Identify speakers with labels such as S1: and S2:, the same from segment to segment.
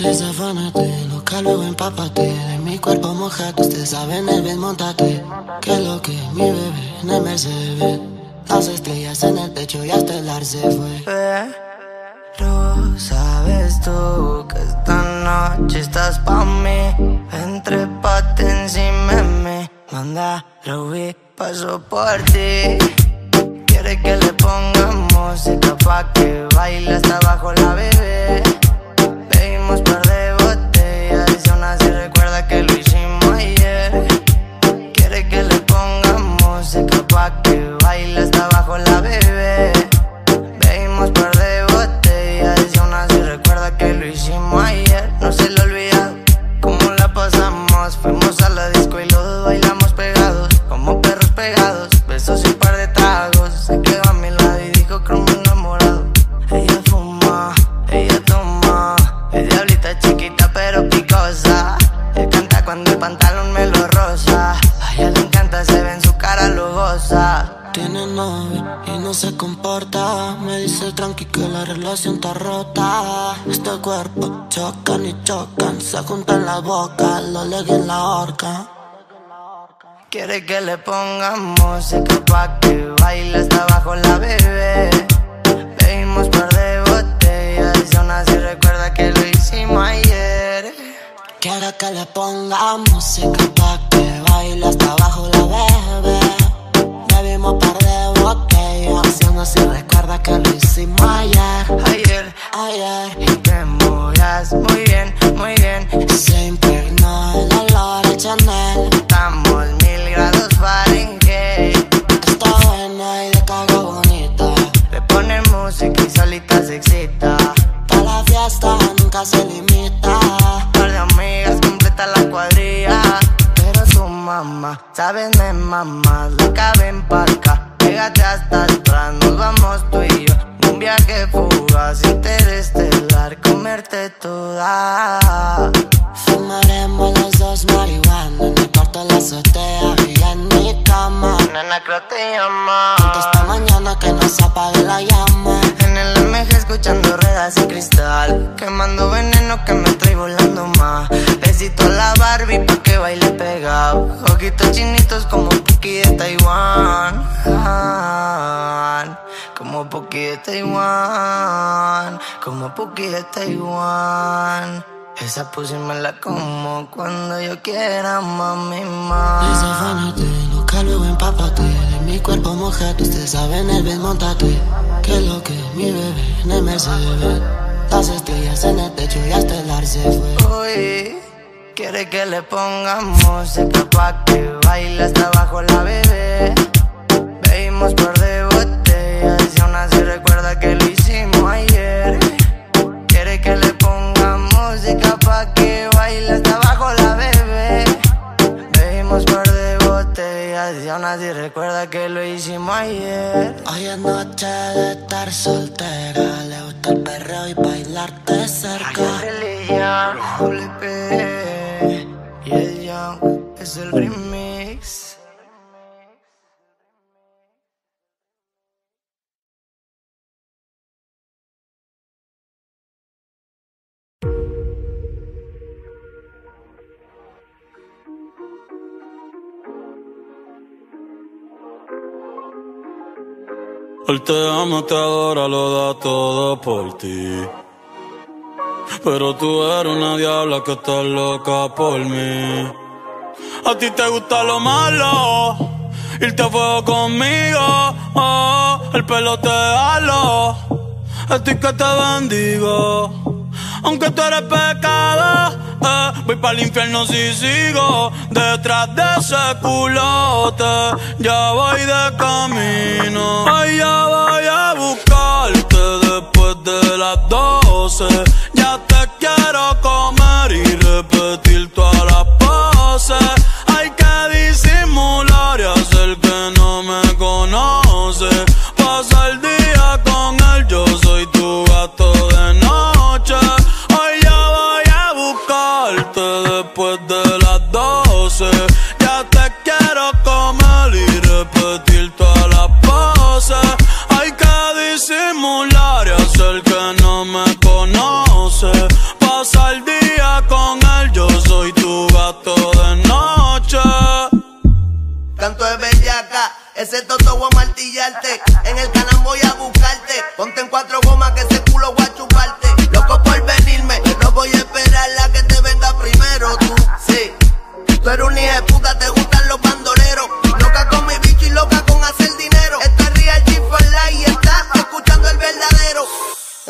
S1: Desafánate, loca, luego empápate De mi cuerpo mojado, usted sabe en el montate. Que lo que mi bebé en el Mercedes Las estrellas en el techo y hasta el ar se fue.
S2: Pero sabes tú que esta noche estás pa' mí. Entre pate encima de mí Manda, Ruby, paso por ti. Quiere que le pongamos música pa' que baile hasta abajo la bebé aún así recuerda que lo hicimos ayer. Quiere que le pongamos música pa' que baile hasta abajo la bebé. Bebimos par de botellas aún así recuerda que lo hicimos ayer. No se lo olvida cómo la pasamos. Fuimos a la disco y los dos bailamos pegados Como perros pegados, besos y un par de tragos. Se quedó a mi lado y dijo me enamorado. Ella fuma, ella toma. Es diablita chiquita pero cuando el pantalón me lo rosa A ella le encanta, se ve en su cara, lo goza
S1: Tiene novio y no se comporta. Me dice tranqui que la relación está rota Este cuerpo chocan y chocan Se juntan la boca, lo legue en la horca.
S2: Quiere que le pongamos música pa' que baile hasta abajo la
S1: le ponga música
S2: comerte toda.
S1: Fumaremos los dos marihuana En el cuarto de la azotea y en mi cama.
S2: Nena creo te llama
S1: esta mañana que no se apague la llama.
S2: En el MG escuchando ruedas y cristal Quemando veneno que me trae volando más. Besito a la Barbie pa' que baile pegado Ojitos chinitos como Puki de Taiwán Como Puki de Taiwán Esa pussy me la como cuando yo quiera, mami, más
S1: Desafánate, loca, luego empápate. De mi cuerpo mojado, usted sabe en el montate. Que lo que mi bebé en el Mercedes. Las estrellas en el techo y hasta el ar se fue.
S2: Uy, quiere que le pongamos música pa' que baile hasta abajo la bebé. Bebimos par aún así recuerda que lo hicimos ayer. Quiere que le pongamos música pa' que baile hasta abajo la bebé. Bebimos par de botellas y aún así recuerda que lo hicimos ayer.
S1: Hoy es noche de estar soltera. Le gusta el perreo y bailarte cerca.
S2: Religión, WP y el Young es el remix.
S3: Él te ama, te adora, lo da todo por ti. Pero tú eres una diabla que está loca por mí. A ti te gusta lo malo, irte a fuego conmigo. Oh, el pelo te halo, estoy que te bendigo. Aunque tú eres pecado, eh, voy para el infierno si sigo detrás de ese culote. Ya voy de camino, ay, ya voy a buscarte después de las doce.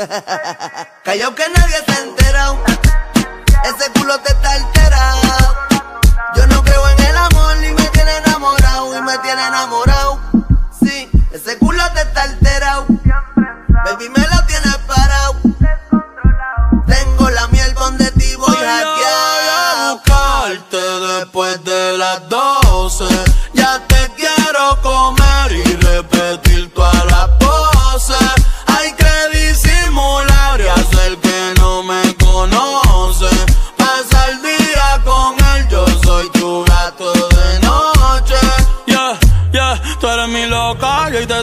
S2: Callao que nadie se ha enterado. Ese culo te está alterado. Yo no creo en el amor y me tiene enamorado y me tiene enamorado. Sí, ese culo te está alterado. Baby me lo tienes parado. Tengo la miel donde ti voy
S3: a buscarte después de las 12.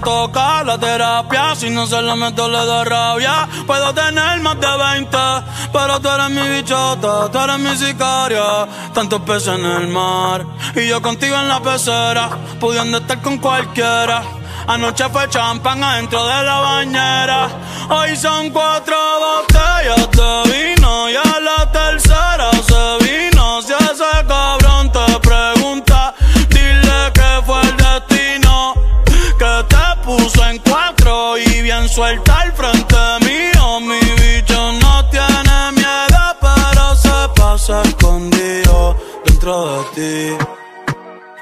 S3: Toca la terapia. Si no se la meto, le da rabia. Puedo tener más de 20, pero tú eres mi bichota, tú eres mi sicaria. Tantos peces en el mar y yo contigo en la pecera, pudiendo estar con cualquiera. Anoche fue champán adentro de la bañera. Hoy son cuatro botellas de vino y a la tercera suelta al frente mío. Mi bicho no tiene miedo, pero se pasa escondido dentro de ti.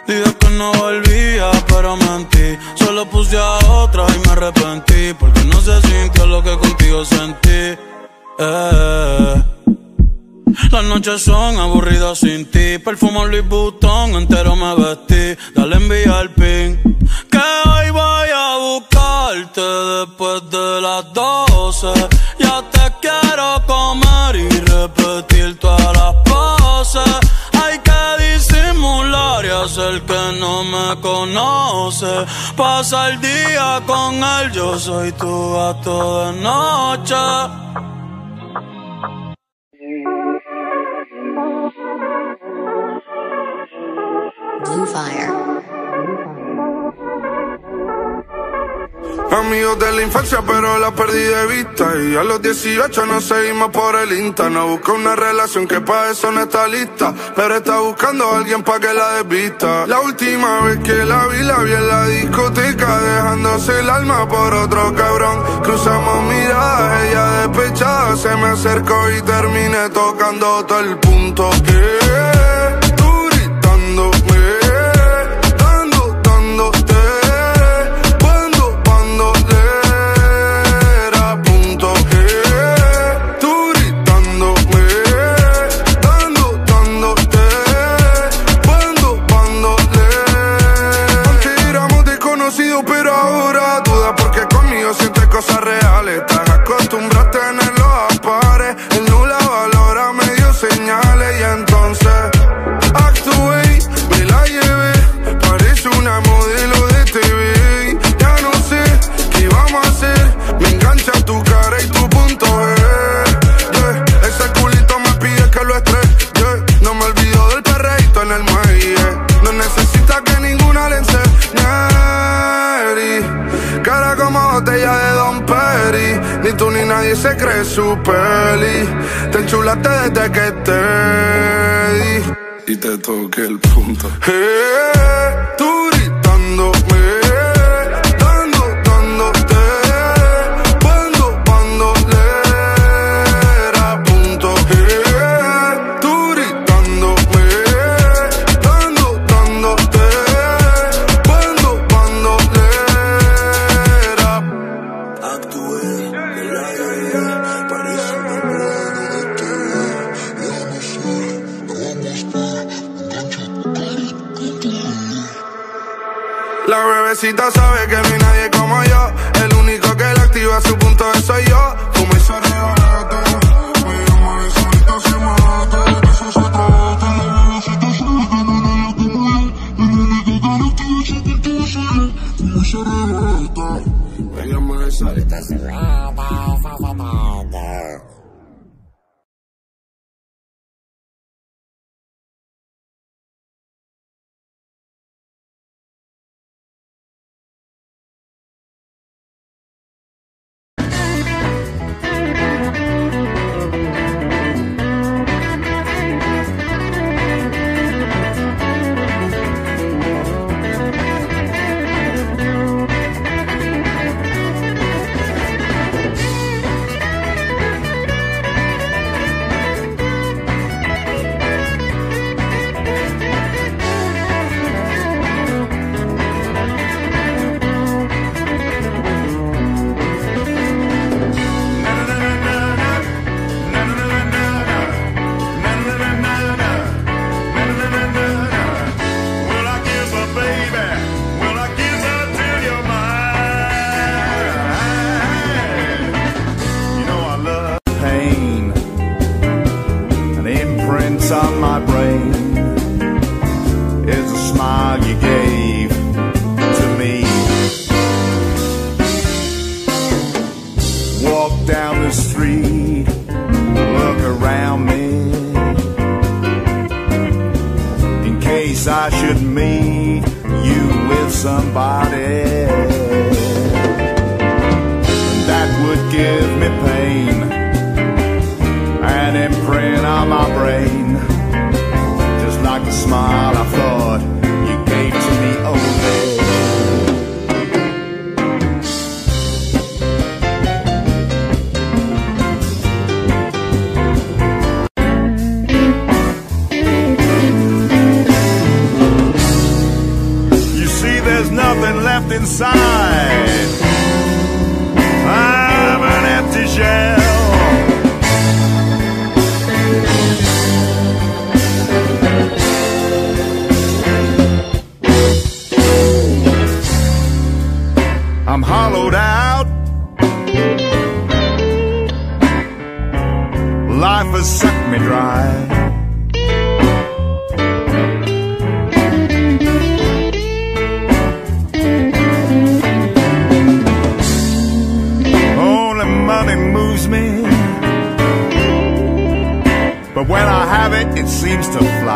S3: Dije que no volvía, pero mentí. Solo puse a otra y me arrepentí. Porque no se sintió lo que contigo sentí. Eh. Las noches son aburridas sin ti. Perfumo Louis Vuitton, entero me vestí. Dale envía el pin. Después de las 12. Ya te quiero comer y repetir todas las poses. Hay que disimular y hacer que no me conoce. Pasa el día con él, yo soy tu gato de noche.
S4: Blue Fire.
S5: Amigos de la infancia, pero la perdí de vista. Y a los 18 nos seguimos por el Insta. No busca una relación que para eso no está lista. Pero está buscando a alguien para que la desvista. La última vez que la vi, la vi en la discoteca. Dejándose el alma por otro cabrón. Cruzamos miradas, ella despechada. Se me acercó y terminé tocando todo el punto. Se cree su peli. Te enchulaste desde que te di y te toqué el punto. Eh, tú La bebecita sabe que
S6: somebody I'm out. Life has sucked me dry. Only money moves me. But when I have it, it seems to fly.